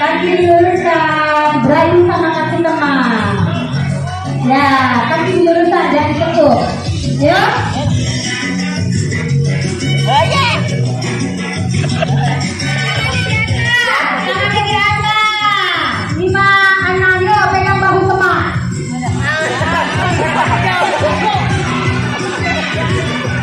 kaki diluruskan berani sama kaki teman. Ya kaki diluruskan jangan ketuk, ya oh yeah. Yeah.